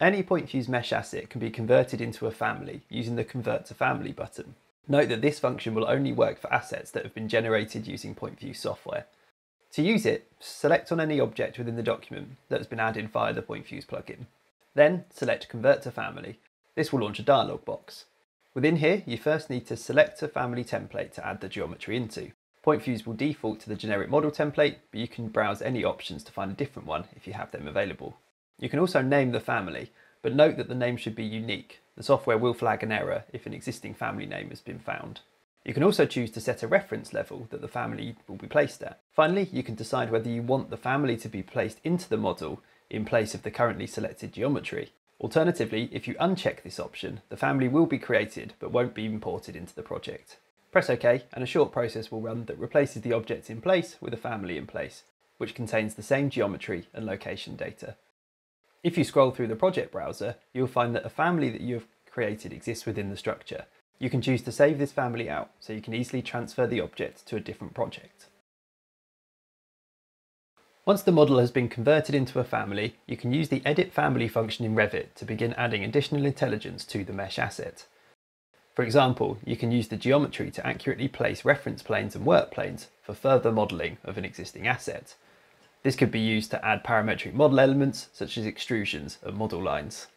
Any PointFuse mesh asset can be converted into a family using the Convert to Family button. Note that this function will only work for assets that have been generated using PointFuse software. To use it, select on any object within the document that has been added via the PointFuse plugin. Then select Convert to Family. This will launch a dialog box. Within here, you first need to select a family template to add the geometry into. PointFuse will default to the generic model template, but you can browse any options to find a different one if you have them available. You can also name the family, but note that the name should be unique. The software will flag an error if an existing family name has been found. You can also choose to set a reference level that the family will be placed at. Finally, you can decide whether you want the family to be placed into the model in place of the currently selected geometry. Alternatively, if you uncheck this option, the family will be created but won't be imported into the project. Press OK and a short process will run that replaces the object in place with a family in place, which contains the same geometry and location data. If you scroll through the project browser, you'll find that a family that you have created exists within the structure. You can choose to save this family out so you can easily transfer the object to a different project. Once the model has been converted into a family, you can use the Edit Family function in Revit to begin adding additional intelligence to the mesh asset. For example, you can use the geometry to accurately place reference planes and work planes for further modelling of an existing asset. This could be used to add parametric model elements such as extrusions and model lines.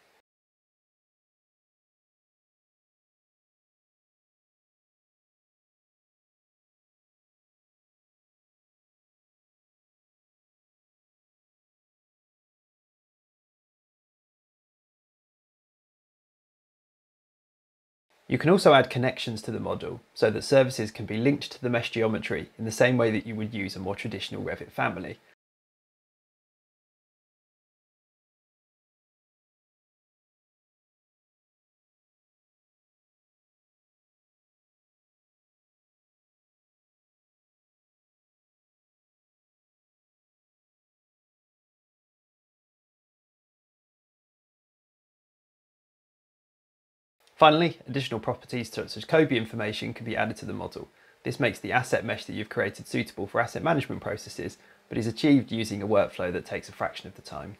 You can also add connections to the model so that services can be linked to the mesh geometry in the same way that you would use a more traditional Revit family. Finally, additional properties such as COBie information can be added to the model. This makes the asset mesh that you've created suitable for asset management processes, but is achieved using a workflow that takes a fraction of the time.